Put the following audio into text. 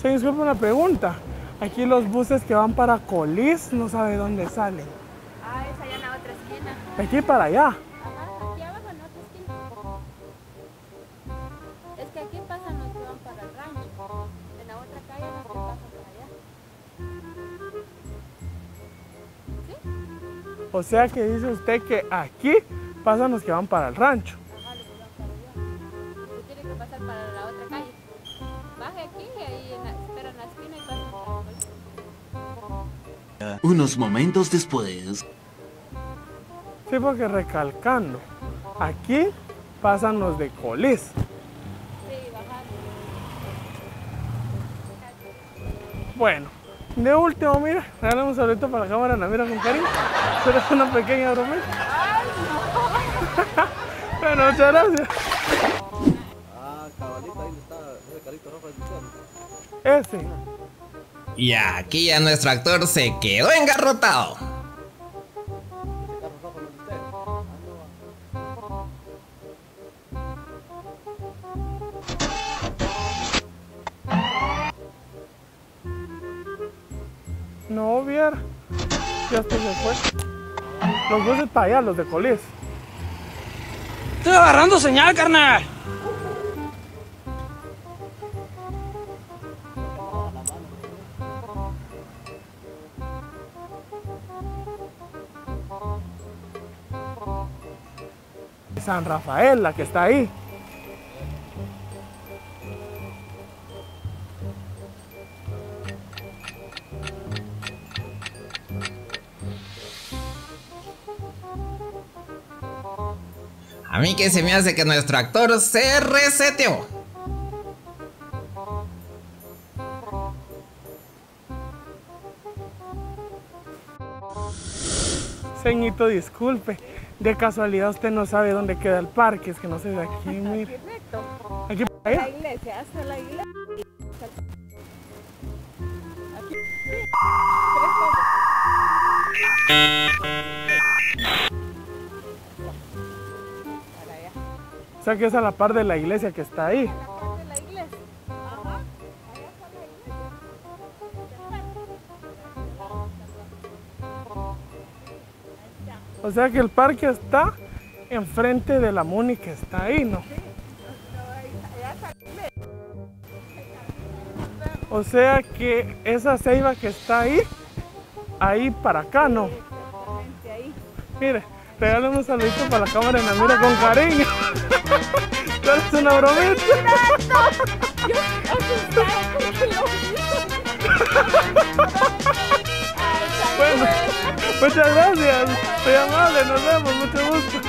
Se disculpa una pregunta. Aquí los buses que van para Colís no sabe dónde salen. Ah, es allá en la otra esquina. De aquí para allá. Ajá, aquí abajo en otra esquina. Es que aquí pasan los que van para el rancho. En la otra calle los que pasan para allá. ¿Sí? O sea que dice usted que aquí pasan los que van para el rancho. Unos momentos después. Sí, porque recalcando, aquí pasan los de Colís. Sí, bajando. Bueno, de último, mira, regálame un saludito para la cámara, la mira con cariño. Pero es una pequeña bromita. bueno, muchas gracias. Ah, cabalito, ahí está ese carito rojo de Ese. Y aquí ya nuestro actor se quedó engarrotado. No de viera. Ya se fue. Los buses para allá, los de Colís. Estoy agarrando señal, carnal. San Rafael, la que está ahí. A mí que se me hace que nuestro actor se reseteó. Señito, disculpe. De casualidad usted no sabe dónde queda el parque, es que no sé de aquí, mire. Recto. Aquí para La iglesia, hasta la iglesia. Aquí. O sea que es a la par de la iglesia que está ahí. O sea que el parque está enfrente de la Muni que está ahí, ¿no? O sea que esa ceiba que está ahí, ahí para acá, ¿no? Mire, regálame un saludito para la cámara en la mira con cariño. Es una bromita. Muchas gracias. Muy amable, nos vemos, mucho gusto.